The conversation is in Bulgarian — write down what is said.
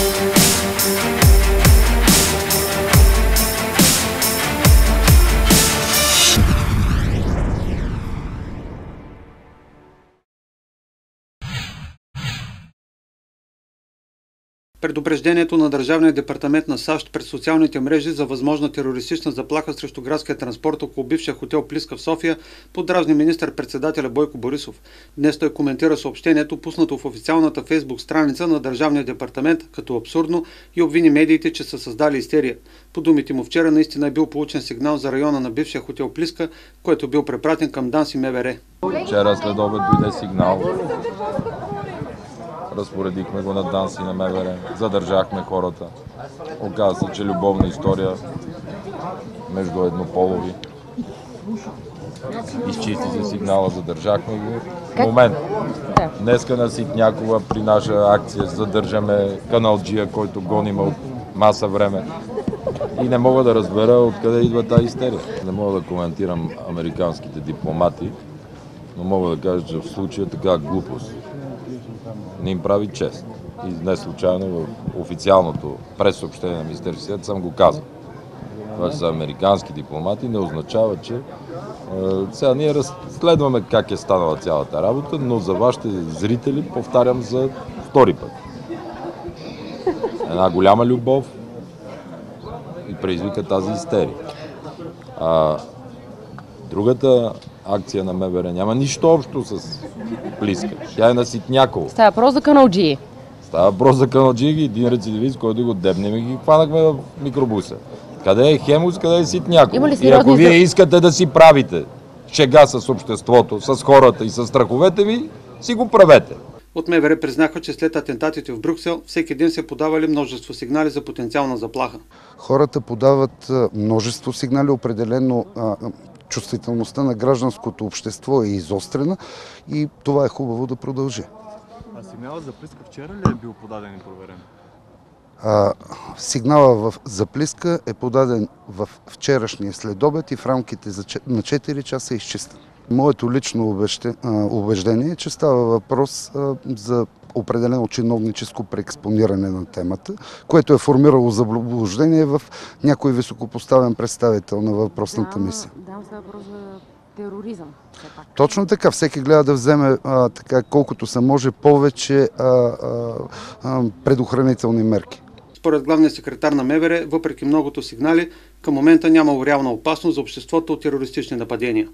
Thank you. Предупреждението на Държавния департамент на САЩ пред социалните мрежи за възможна терористична заплаха срещу градския транспорт около бившия хотел Плиска в София подразни министър-председателя Бойко Борисов. Днес той коментира съобщението, пуснато в официалната фейсбук страница на Държавния департамент като абсурдно и обвини медиите, че са създали истерия. По думите му вчера наистина е бил получен сигнал за района на бившия хотел Плиска, който бил препратен към ДАНС и МВР. Вчера след обед дойде сигнал разпоредихме го на ДАНС и на МВР, задържахме хората. Оказва се, че любовна история между еднополови. Изчисти се сигнала, задържахме го. В момент. Днеска на Ситнякова при наша акция задържаме каналджия, който гоним от маса време. И не мога да разбера откъде идва тази истерия. Не мога да коментирам американските дипломати, но мога да кажа, че в случая така глупост не им прави чест. И не случайно в официалното пресъобщение на Министерския съвет съм го казал. Това, са американски дипломати, не означава, че е, сега ние разследваме как е станала цялата работа, но за вашите зрители повтарям за втори път. Една голяма любов и предизвика тази истерия. А, другата акция на МВР няма нищо общо с Плиска. Тя е на Ситняково. Става въпрос за каналджии. Става въпрос за каналджии, един рецидивист, който го дебнем и ги хванахме в микробуса. Къде е Хемус, къде е Ситняково? И ако вие искате да си правите шега с обществото, с хората и с страховете ви, си го правете. От МВР признаха, че след атентатите в Брюксел всеки ден се подавали множество сигнали за потенциална заплаха. Хората подават множество сигнали, определено чувствителността на гражданското общество е изострена и това е хубаво да продължи. А сигналът за плиска вчера ли е бил подаден и проверен? А, сигнала в заплиска е подаден в вчерашния следобед и в рамките на 4 часа е изчистен. Моето лично убеждение е, че става въпрос за определено чиновническо преекспониране на темата, което е формирало заблуждение в някой високопоставен представител на въпросната мисия. Да, става въпрос за тероризъм. Точно така. Всеки гледа да вземе а, така, колкото се може повече а, а, а, предохранителни мерки. Според главния секретар на МВР, въпреки многото сигнали, към момента няма реална опасност за обществото от терористични нападения.